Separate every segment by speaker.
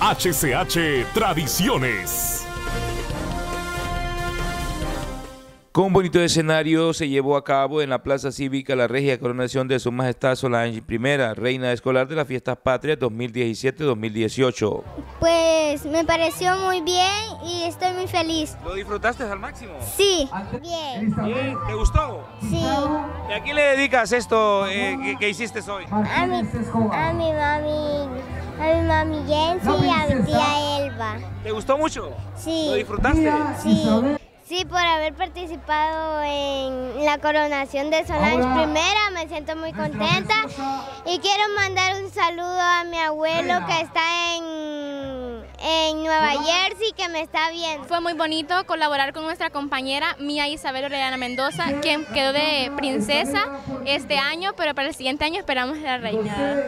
Speaker 1: HCH Tradiciones.
Speaker 2: Con bonito escenario se llevó a cabo en la Plaza Cívica la regia coronación de Su Majestad Solange I, Reina Escolar de las Fiestas Patrias 2017-2018.
Speaker 3: Pues me pareció muy bien y estoy muy feliz.
Speaker 2: ¿Lo disfrutaste al máximo?
Speaker 3: Sí. Bien.
Speaker 2: Bien. ¿Te gustó?
Speaker 3: Sí.
Speaker 2: ¿Y a quién le dedicas esto eh, que, que hiciste hoy?
Speaker 3: A mi, a mi mami, a mi mami Jensi y a mi tía Elba.
Speaker 2: ¿Te gustó mucho?
Speaker 3: Sí.
Speaker 2: ¿Lo disfrutaste?
Speaker 3: Sí. Sí, por haber participado en la coronación de Solange I, me siento muy contenta y quiero mandar un saludo a mi abuelo que está en, en Nueva Jersey, que me está viendo.
Speaker 4: Fue muy bonito colaborar con nuestra compañera Mía Isabel Orellana Mendoza, quien quedó de princesa este año, pero para el siguiente año esperamos la reina.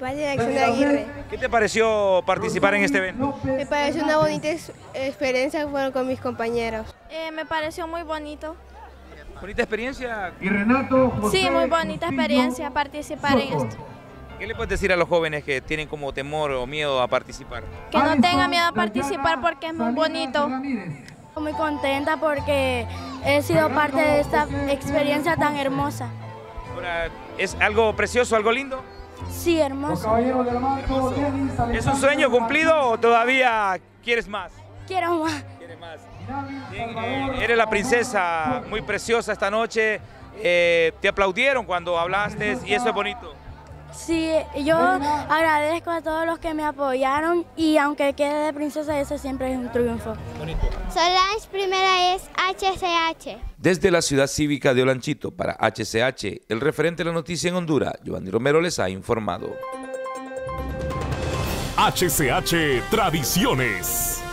Speaker 5: Valle de Acción de Aguirre.
Speaker 2: ¿Qué te pareció participar en este evento?
Speaker 5: Me pareció una bonita ex- experiencia bueno, con mis compañeros.
Speaker 4: Eh, me pareció muy bonito.
Speaker 2: ¿Bonita experiencia?
Speaker 4: Sí, muy bonita experiencia participar en esto.
Speaker 2: ¿Qué le puedes decir a los jóvenes que tienen como temor o miedo a participar?
Speaker 4: Que no tengan miedo a participar porque es muy bonito.
Speaker 6: Muy contenta porque he sido parte de esta experiencia tan hermosa.
Speaker 2: Ahora, ¿Es algo precioso, algo lindo?
Speaker 6: Sí, hermoso.
Speaker 2: ¿Es un sueño cumplido o todavía quieres más?
Speaker 6: Quiero más.
Speaker 2: ¿Quieres más? Bien, eh, eres la princesa muy preciosa esta noche. Eh, te aplaudieron cuando hablaste y eso es bonito.
Speaker 6: Sí, yo agradezco a todos los que me apoyaron y aunque quede de princesa, eso siempre es un triunfo.
Speaker 3: Solange I es HCH.
Speaker 2: Desde la ciudad cívica de Olanchito para HCH, el referente de la noticia en Honduras, Giovanni Romero les ha informado.
Speaker 1: HCH Tradiciones.